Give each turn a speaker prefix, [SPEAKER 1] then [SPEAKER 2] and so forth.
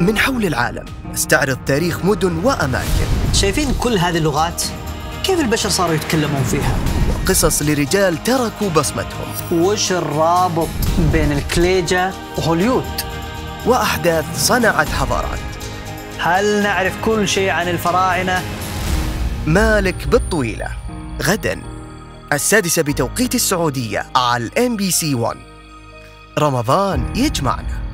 [SPEAKER 1] من حول العالم نستعرض تاريخ مدن وأماكن
[SPEAKER 2] شايفين كل هذه اللغات؟ كيف البشر صاروا يتكلمون فيها؟
[SPEAKER 1] وقصص لرجال تركوا بصمتهم
[SPEAKER 2] وش الرابط بين الكليجة وهوليود؟
[SPEAKER 1] وأحداث صنعت حضارات
[SPEAKER 2] هل نعرف كل شيء عن الفراعنة؟
[SPEAKER 1] مالك بالطويلة غدا السادسة بتوقيت السعودية على ال MBC 1 رمضان يجمعنا